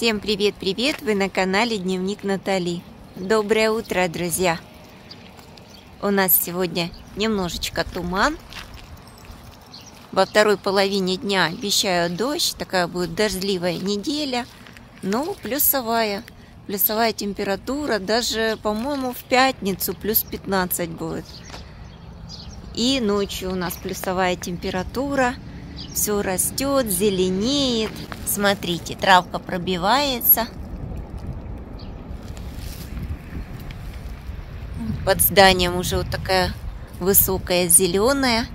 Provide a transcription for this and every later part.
Всем привет-привет! Вы на канале Дневник Натали. Доброе утро, друзья! У нас сегодня немножечко туман. Во второй половине дня обещаю дождь. Такая будет дождливая неделя. Но плюсовая. Плюсовая температура. Даже, по-моему, в пятницу плюс 15 будет. И ночью у нас плюсовая температура. Все растет, зеленеет. Смотрите, травка пробивается. Под зданием уже вот такая высокая зеленая.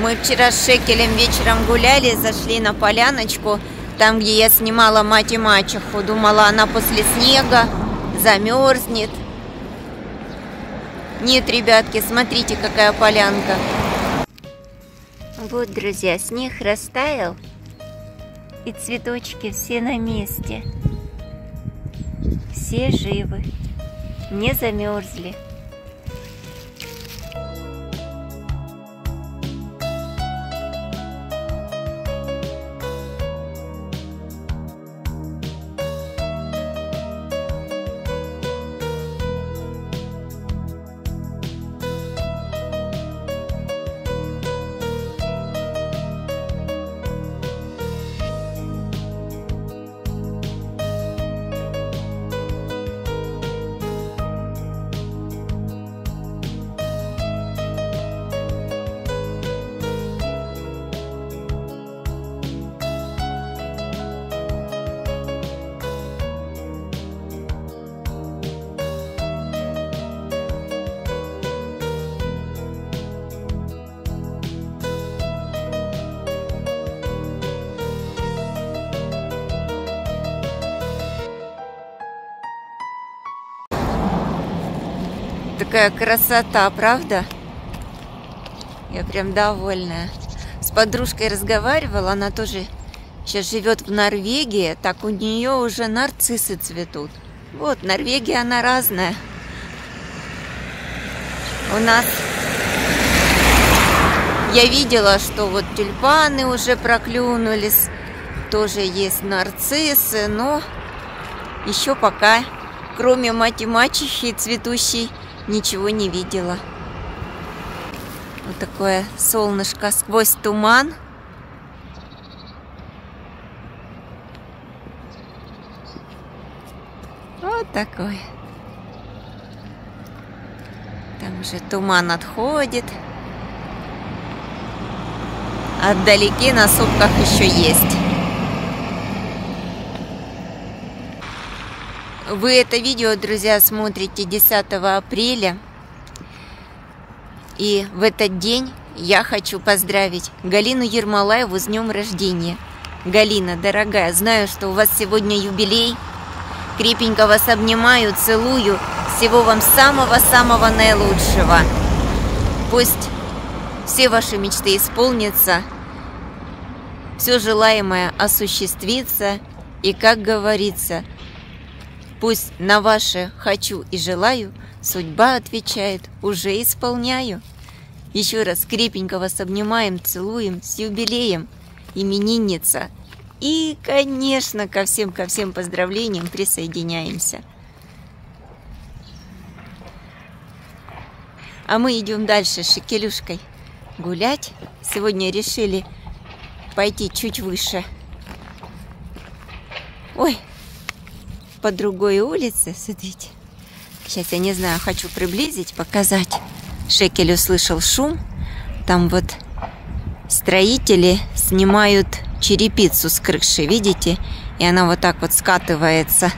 Мы вчера с Шекелем вечером гуляли, зашли на поляночку, там, где я снимала мать и мачеху. Думала, она после снега замерзнет. Нет, ребятки, смотрите, какая полянка. Вот, друзья, снег растаял, и цветочки все на месте. Все живы, не замерзли. Такая красота, правда? Я прям довольная. С подружкой разговаривала, она тоже сейчас живет в Норвегии, так у нее уже нарциссы цветут. Вот, Норвегия, она разная. У нас я видела, что вот тюльпаны уже проклюнулись, тоже есть нарциссы, но еще пока, кроме мать и мачехи цветущей, ничего не видела. Вот такое солнышко сквозь туман. Вот такой. Там уже туман отходит. Отдалеке на сопках еще есть. Вы это видео, друзья, смотрите 10 апреля. И в этот день я хочу поздравить Галину Ермолаеву с днем рождения. Галина, дорогая, знаю, что у вас сегодня юбилей. Крепенько вас обнимаю, целую. Всего вам самого-самого наилучшего. Пусть все ваши мечты исполнятся, все желаемое осуществится. И, как говорится, Пусть на ваше «хочу» и «желаю» судьба отвечает «уже исполняю». Еще раз крепенько вас обнимаем, целуем с юбилеем, именинница. И, конечно, ко всем, ко всем поздравлениям присоединяемся. А мы идем дальше с Шекелюшкой гулять. Сегодня решили пойти чуть выше. Ой, по другой улице, смотрите. Сейчас я не знаю, хочу приблизить, показать. Шекель услышал шум. Там вот строители снимают черепицу с крыши, видите? И она вот так вот скатывается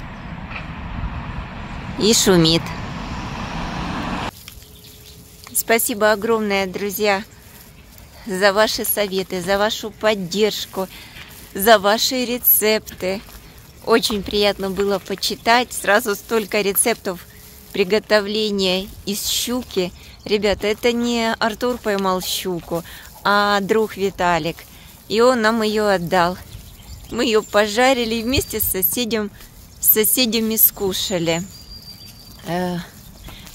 и шумит. Спасибо огромное, друзья, за ваши советы, за вашу поддержку, за ваши рецепты. Очень приятно было почитать. Сразу столько рецептов приготовления из щуки. Ребята, это не Артур поймал щуку, а друг Виталик. И он нам ее отдал. Мы ее пожарили и вместе с соседям, с соседями скушали. Э,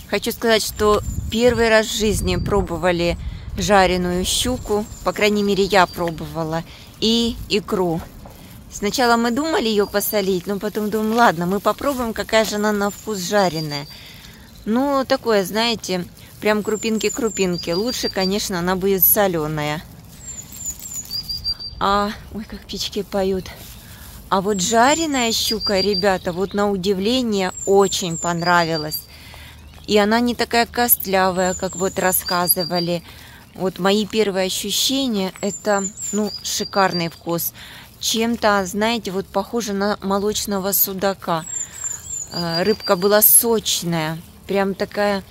хочу сказать, что первый раз в жизни пробовали жареную щуку. По крайней мере, я пробовала. И икру. Сначала мы думали ее посолить, но потом думаем, ладно, мы попробуем, какая же она на вкус жареная. Ну, такое, знаете, прям крупинки-крупинки. Лучше, конечно, она будет соленая. А, ой, как птички поют. А вот жареная щука, ребята, вот на удивление очень понравилась. И она не такая костлявая, как вот рассказывали. Вот мои первые ощущения, это, ну, шикарный вкус. Чем-то, знаете, вот похоже на молочного судака. Э, рыбка была сочная, прям такая,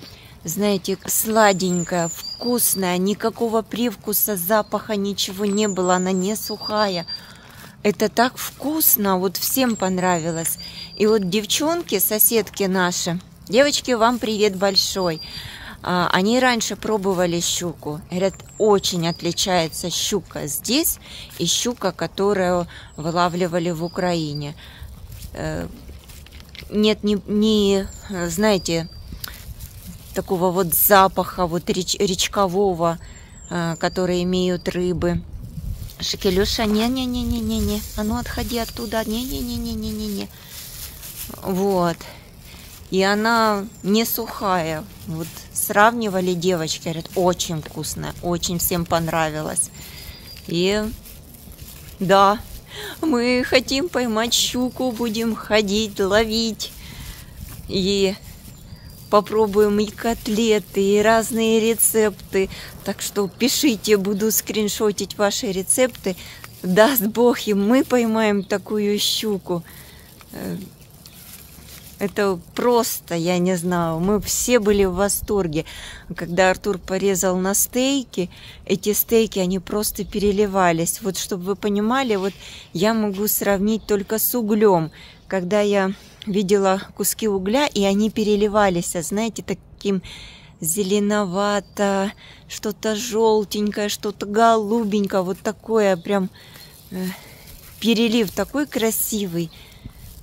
знаете, сладенькая, вкусная, никакого привкуса, запаха, ничего не было, она не сухая. Это так вкусно, вот всем понравилось. И вот девчонки, соседки наши, девочки, вам привет большой. А, они раньше пробовали щуку. Говорят, очень отличается щука здесь и щука, которую вылавливали в Украине. Э, нет ни, ни знаете, такого вот запаха вот реч, речкового, э, который имеют рыбы. Шекелюша, не-не-не-не-не-не. А ну отходи оттуда. Не-не-не-не-не-не-не. Вот. И она не сухая. Вот сравнивали девочки, говорят, очень вкусная, очень всем понравилось. И да, мы хотим поймать щуку, будем ходить, ловить. И попробуем и котлеты, и разные рецепты. Так что пишите, буду скриншотить ваши рецепты. Даст Бог, и мы поймаем такую щуку. Это просто, я не знаю, мы все были в восторге. Когда Артур порезал на стейки, эти стейки, они просто переливались. Вот чтобы вы понимали, вот я могу сравнить только с углем. Когда я видела куски угля, и они переливались, а знаете, таким зеленовато, что-то желтенькое, что-то голубенькое, вот такое прям э, перелив такой красивый,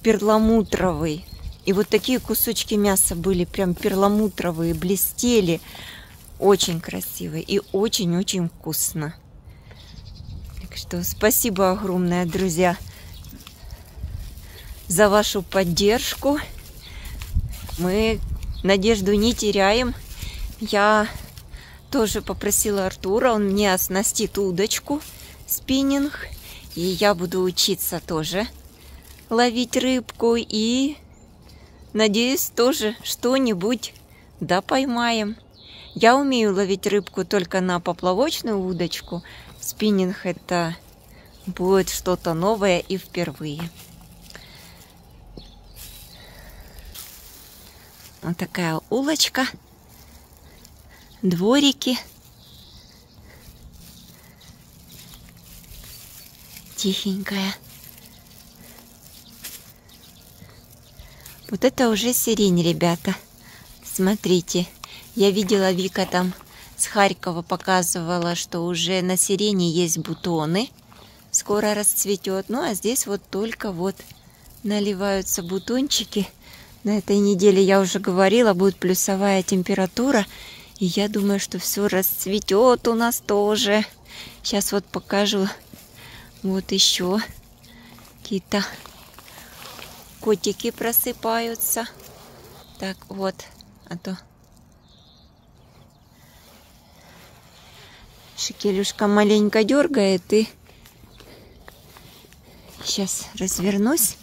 перламутровый. И вот такие кусочки мяса были прям перламутровые, блестели. Очень красивые и очень-очень вкусно. Так что спасибо огромное, друзья за вашу поддержку. Мы надежду не теряем. Я тоже попросила Артура, он мне оснастит удочку, спиннинг. И я буду учиться тоже ловить рыбку. И надеюсь, тоже что-нибудь да поймаем. Я умею ловить рыбку только на поплавочную удочку. Спиннинг это будет что-то новое и впервые. Вот такая улочка, дворики. Тихенькая. Вот это уже сирень, ребята. Смотрите, я видела Вика там с Харькова показывала, что уже на сирене есть бутоны. Скоро расцветет. Ну а здесь вот только вот наливаются бутончики. На этой неделе, я уже говорила, будет плюсовая температура. И я думаю, что все расцветет у нас тоже. Сейчас вот покажу. Вот еще какие-то котики просыпаются. Так, вот, а то Шикелюшка маленько дергает и сейчас развернусь.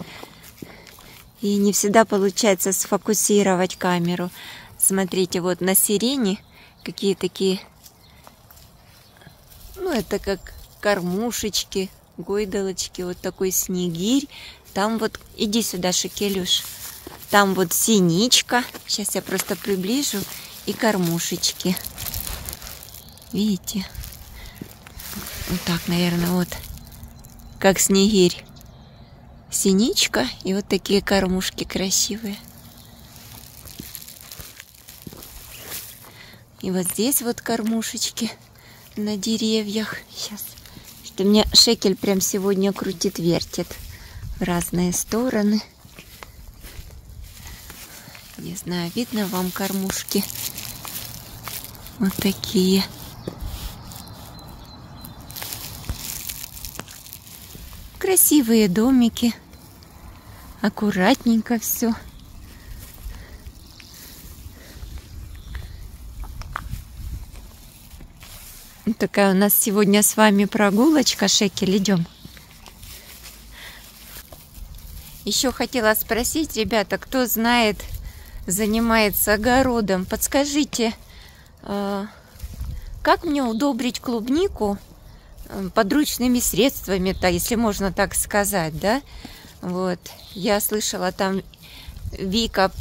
И не всегда получается сфокусировать камеру. Смотрите, вот на сирене какие такие... Ну, это как кормушечки, гойдалочки, вот такой снегирь. Там вот, иди сюда, Шекелюш. Там вот синичка. Сейчас я просто приближу. И кормушечки. Видите? Вот так, наверное, вот. Как снегирь синичка и вот такие кормушки красивые. И вот здесь вот кормушечки на деревьях. Сейчас. Что меня шекель прям сегодня крутит, вертит разные стороны. Не знаю, видно вам кормушки? Вот такие. красивые домики. Аккуратненько все. Такая у нас сегодня с вами прогулочка. Шекель, идем. Еще хотела спросить, ребята, кто знает, занимается огородом, подскажите, э, как мне удобрить клубнику э, подручными средствами-то, если можно так сказать, да? Вот, я слышала, там Вика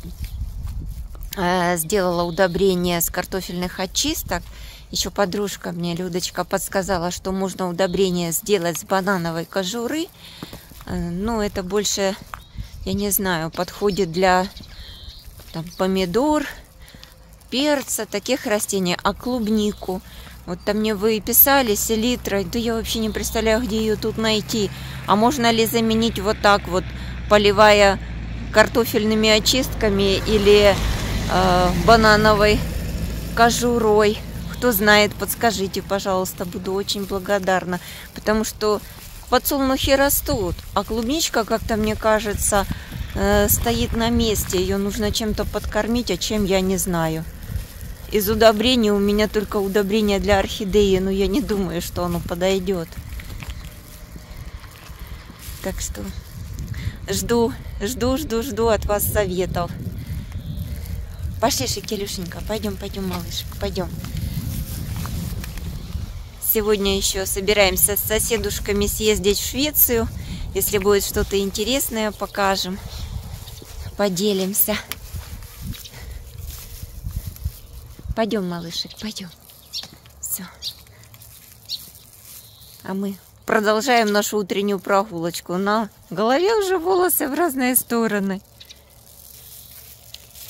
э, сделала удобрение с картофельных очисток. Еще подружка мне, Людочка, подсказала, что можно удобрение сделать с банановой кожуры. Ну, это больше я не знаю, подходит для там, помидор, перца, таких растений, а клубнику. Вот там мне вы писали селитра, да я вообще не представляю, где ее тут найти. А можно ли заменить вот так вот, поливая картофельными очистками или э, банановой кожурой? Кто знает, подскажите, пожалуйста, буду очень благодарна. Потому что подсолнухи растут, а клубничка, как-то мне кажется, э, стоит на месте. Ее нужно чем-то подкормить, а чем я не знаю. Из удобрений у меня только удобрение для орхидеи, но я не думаю, что оно подойдет. Так что жду, жду, жду, жду от вас советов. Пошли, Шекелюшенька, пойдем, пойдем, малышек, пойдем. Сегодня еще собираемся с соседушками съездить в Швецию. Если будет что-то интересное, покажем, поделимся. Пойдем, малышек, пойдем. Все. А мы продолжаем нашу утреннюю прогулочку. На голове уже волосы в разные стороны.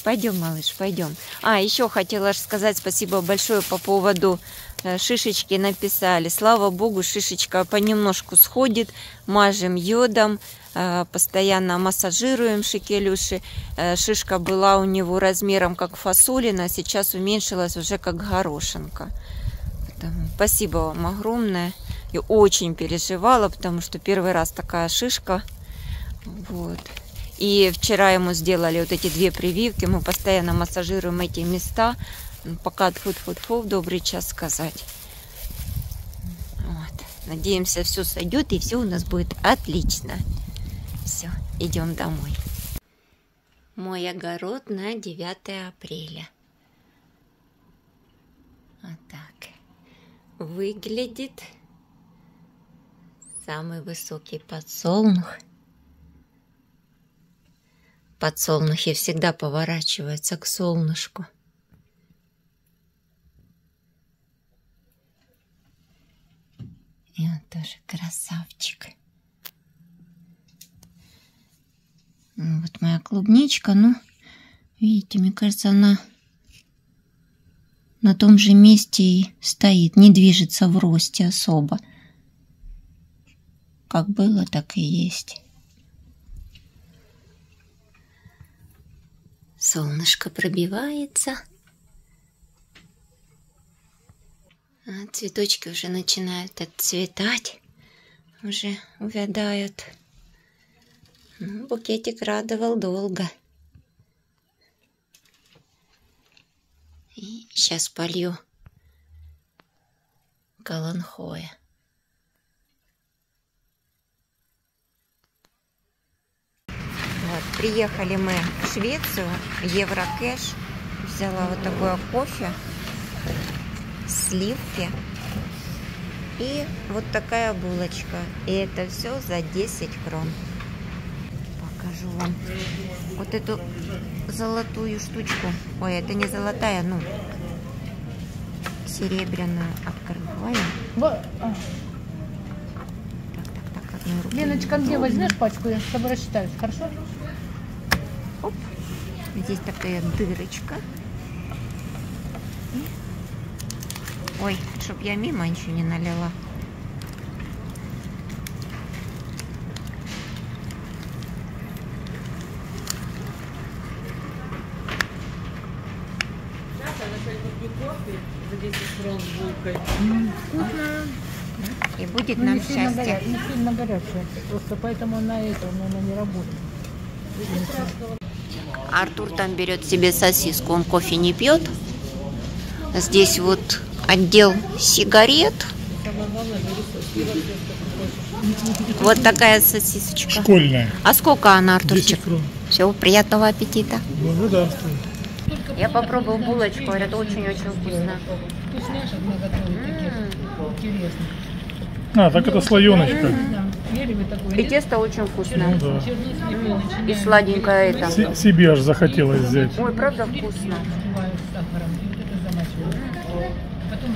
Пойдем, малыш, пойдем. А, еще хотела сказать спасибо большое по поводу шишечки написали. Слава богу, шишечка понемножку сходит. Мажем йодом, э, постоянно массажируем шикелюши. Э, шишка была у него размером как фасолина, сейчас уменьшилась уже как горошинка. Спасибо вам огромное. И очень переживала, потому что первый раз такая шишка. Вот. И вчера ему сделали вот эти две прививки. Мы постоянно массажируем эти места пока тьфу-тьфу-тьфу в добрый час сказать. Вот. Надеемся, все сойдет и все у нас будет отлично. Все, идем домой. Мой огород на 9 апреля. Вот так выглядит самый высокий подсолнух. Подсолнухи всегда поворачиваются к солнышку. И он тоже красавчик. Ну, вот моя клубничка, ну, видите, мне кажется, она на том же месте и стоит, не движется в росте особо. Как было, так и есть. Солнышко пробивается. А цветочки уже начинают отцветать, уже увядают. Ну, букетик радовал долго. И сейчас полью каланхоя. Вот, приехали мы в Швецию, Еврокэш. Взяла вот такое кофе сливки и вот такая булочка. И это все за 10 крон. Покажу вам вот эту золотую штучку. Ой, это не золотая, ну, серебряную открываем. Так, так, так, одной рукой. Леночка, где возьмешь пачку, я с тобой рассчитаюсь, хорошо? Оп. Здесь такая дырочка. Ой, чтоб я мимо ничего не налила. Вкусно. И будет Ну, нам не сильно, счастье. горя... не сильно горячая. Просто поэтому она это, но она не работает. Артур там берет себе сосиску, он кофе не пьет. Здесь вот отдел сигарет. Вот такая сосисочка. Школьная. А сколько она, 10 Артурчик? крон. Все, приятного аппетита. Благодарствую. Я попробовал булочку, говорят, очень-очень вкусно. А, так это слоеночка. Да. И тесто очень Ну вкусное. да. Слепую начиняем. И сладенькое это. Се- себе аж захотелось взять. Ой, правда вкусно. Взбивают с сахаром. И вот это замачивают.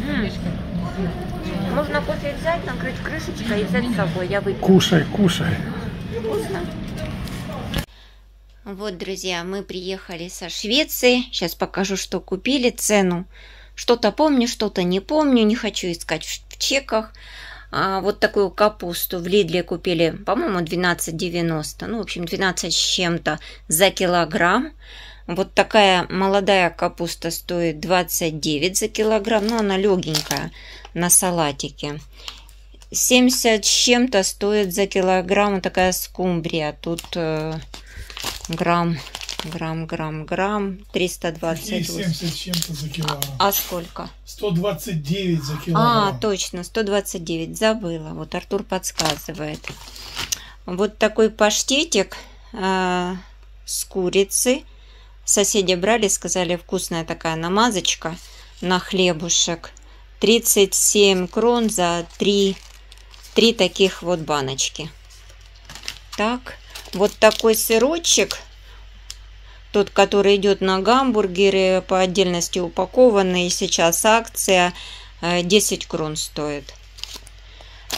Колечко. Можно кофе взять, накрыть крышечкой и взять с собой. Я выпью. Кушай, кушай. Вкусно. Вот, друзья, мы приехали со Швеции. Сейчас покажу, что купили, цену. Что-то помню, что-то не помню. Не хочу искать в в чеках. А, вот такую капусту в Лидле купили, по-моему, 12,90. Ну, в общем, 12 с чем-то за килограмм. Вот такая молодая капуста стоит 29 за килограмм. Но она легенькая на салатике. 70 с чем-то стоит за килограмм такая скумбрия. Тут э, грамм, грамм, грамм, грамм, И 328. 70 с чем-то за килограмм. А сколько? 129 за А, килограмм. точно, 129, забыла. Вот Артур подсказывает. Вот такой паштетик э, с курицы. Соседи брали, сказали, вкусная такая намазочка на хлебушек. 37 крон за 3, 3 таких вот баночки. Так, вот такой сырочек, тот, который идет на гамбургеры, по отдельности упакованный, сейчас акция, э, 10 крон стоит.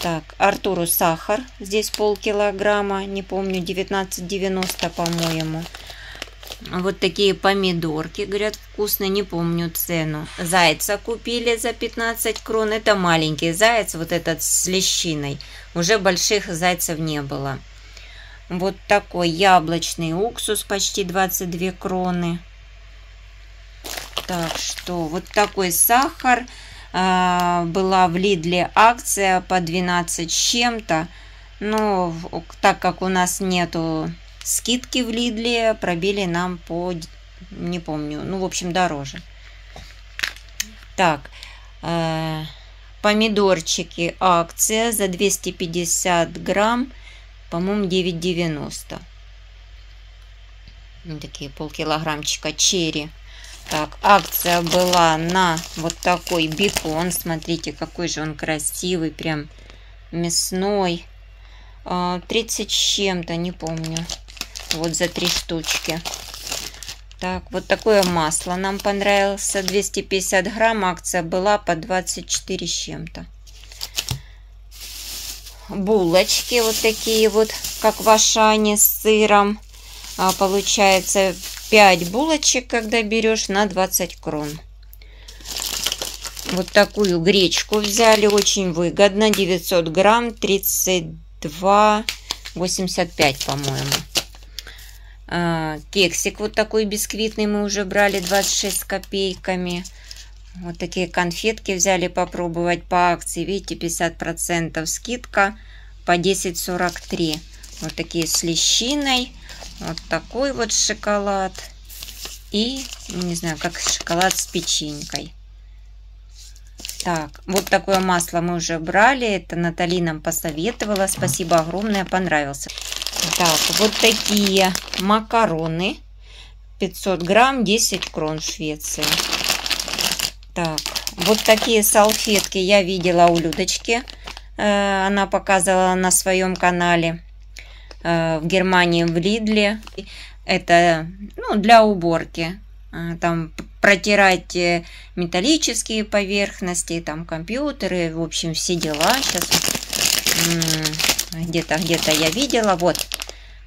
Так, Артуру сахар, здесь полкилограмма, не помню, 19,90, по-моему. Вот такие помидорки, говорят, вкусно, не помню цену. Зайца купили за 15 крон. Это маленький заяц, вот этот с лещиной. Уже больших зайцев не было. Вот такой яблочный уксус, почти 22 кроны. Так что, вот такой сахар. А, была в Лидле акция по 12 с чем-то. Но так как у нас нету скидки в Лидле, пробили нам по, не помню, ну, в общем, дороже. Так, э, помидорчики, акция за 250 грамм, по-моему, 9,90. Ну, Такие полкилограммчика черри. Так, акция была на вот такой бекон. Смотрите, какой же он красивый, прям мясной. А, 30 с чем-то, не помню. Вот за три штучки. Так, вот такое масло нам понравилось. 250 грамм акция была по 24 с чем-то. Булочки вот такие вот, как в Ашане с сыром. А, получается 5 булочек, когда берешь, на 20 крон. Вот такую гречку взяли, очень выгодно. 900 грамм, 32,85, по-моему. А, Кексик вот такой бисквитный мы уже брали, 26 с копейками. Вот такие конфетки взяли попробовать по акции. Видите, 50% скидка по 10,43. Вот такие с лещиной. Вот такой вот шоколад. И, не знаю, как шоколад с печенькой. Так, вот такое масло мы уже брали. Это Натали нам посоветовала. Спасибо огромное, понравился. Так, вот такие макароны. 500 грамм, 10 крон Швеции. Так, вот такие салфетки я видела у Людочки. Э, Она показывала на своем канале э, в Германии, в Лидле. Это ну, для уборки. Э, Там протирать металлические поверхности, там компьютеры, в общем, все дела. Сейчас где-то, где-то я видела. Вот,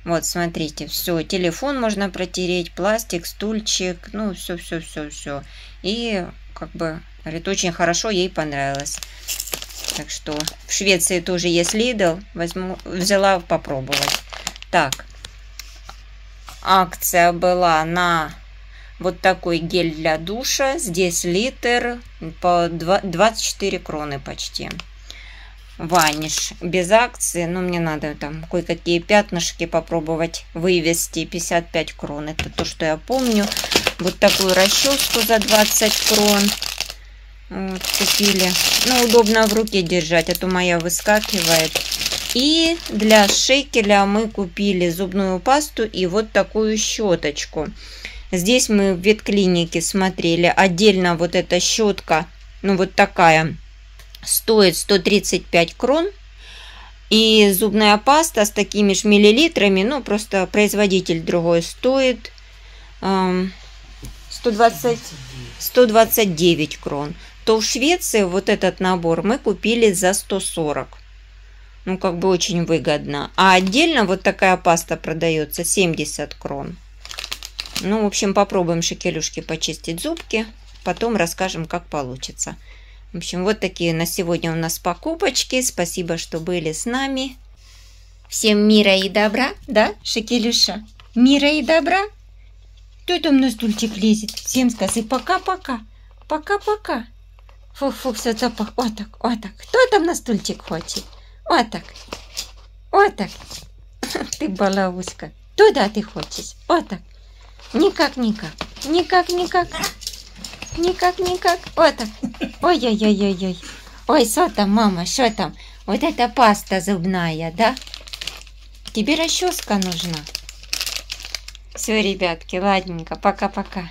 вот, смотрите, все, телефон можно протереть, пластик, стульчик, ну, все, все, все, все. И, как бы, говорит, очень хорошо, ей понравилось. Так что в Швеции тоже есть Lidl, возьму, взяла попробовать. Так, акция была на вот такой гель для душа. Здесь литр по два- 24 кроны почти. Ваниш без акции, но мне надо там кое-какие пятнышки попробовать вывести. 55 крон, это то, что я помню. Вот такую расческу за 20 крон вот, купили. Ну, удобно в руке держать, а то моя выскакивает. И для шейкеля мы купили зубную пасту и вот такую щеточку. Здесь мы в ветклинике смотрели. Отдельно вот эта щетка, ну вот такая, стоит 135 крон. И зубная паста с такими же миллилитрами, ну просто производитель другой, стоит эм, 120, 129 крон. То в Швеции вот этот набор мы купили за 140. Ну, как бы очень выгодно. А отдельно вот такая паста продается 70 крон. Ну, в общем, попробуем шекелюшки почистить зубки. Потом расскажем, как получится. В общем, вот такие на сегодня у нас покупочки. Спасибо, что были с нами. Всем мира и добра, да, Шекелюша? Мира и добра? Кто там на стульчик лезет? Всем скажи пока-пока. Пока-пока. Фу-фу, все запах. Вот так, вот так. Кто там на стульчик хочет? Вот так. Вот так. Ты балавушка. Туда ты хочешь. Вот так. Никак, никак. Никак, никак. Вот так. Ой-ой-ой-ой-ой. Ой, что там, мама, что там? Вот это паста зубная, да? Тебе расческа нужна. Все, ребятки, ладненько. Пока-пока.